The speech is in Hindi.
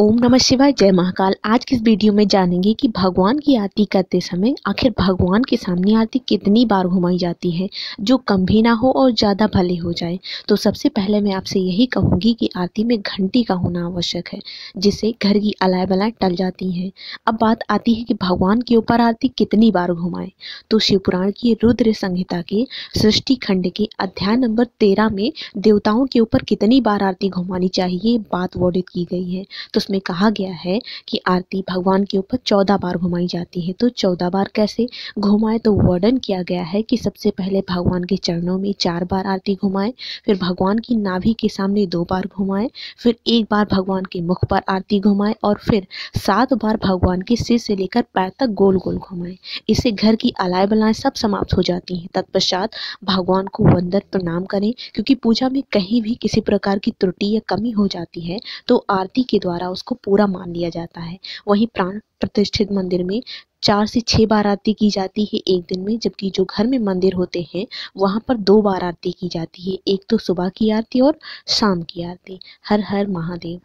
ओम नमः शिवाय, जय महाकाल। आज की इस वीडियो में जानेंगे कि भगवान की आरती करते समय आखिर भगवान के सामने आरती कितनी बार घुमाई जाती है, जो कम भी ना हो और ज़्यादा भले हो जाए। तो सबसे पहले मैं आपसे यही कहूँगी कि आरती में घंटी का होना आवश्यक है, जिससे घर की अलाय बलाएँ टल जाती हैं। अब बात आती है कि भगवान के ऊपर आरती कितनी बार घुमाएँ। तो शिवपुराण की रुद्र संहिता के सृष्टि खंड के अध्याय नंबर तेरह में देवताओं के ऊपर कितनी बार आरती घुमानी चाहिए, बात वर्णित की गई है। तो उसमें कहा गया है कि आरती भगवान के ऊपर चौदह बार घुमाई जाती है। तो चौदह बार कैसे घुमाए? तो वर्णन किया गया है कि सबसे पहले भगवान के चरणों में चार बार आरती घुमाए, फिर भगवान की नाभि के सामने दो बार घुमाए, फिर एक बार भगवान के मुख पर आरती घुमाए और फिर सात बार भगवान के सिर से लेकर पैर तक गोल गोल घुमाए। इससे घर की अलाय बलाएँ सब समाप्त हो जाती हैं। तत्पश्चात भगवान को वंदन प्रणाम करें, क्योंकि पूजा में कहीं भी किसी प्रकार की त्रुटि या कमी हो जाती है तो आरती के द्वारा उसको पूरा मान लिया जाता है। वहीं प्राण प्रतिष्ठित मंदिर में चार से छः बार आरती की जाती है एक दिन में, जबकि जो घर में मंदिर होते हैं, वहाँ पर दो बार आरती की जाती है, एक तो सुबह की आरती और शाम की आरती। हर हर महादेव।